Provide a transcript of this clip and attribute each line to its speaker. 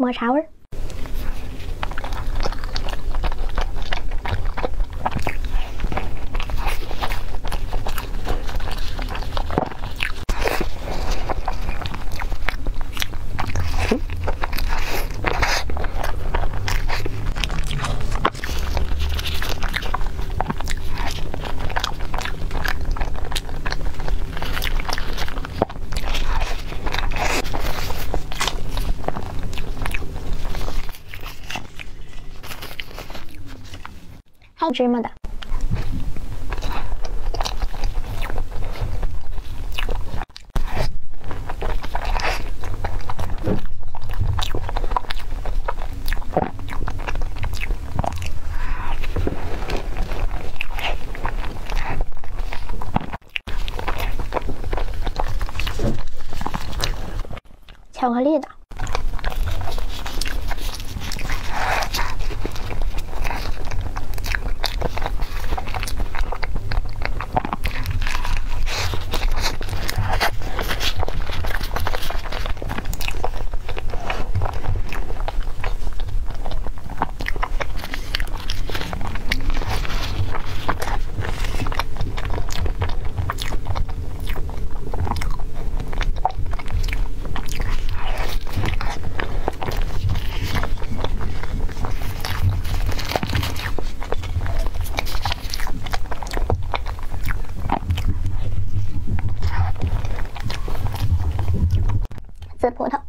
Speaker 1: Watch Howard? 味儿。还有芝麻的。巧克力的。紫葡萄。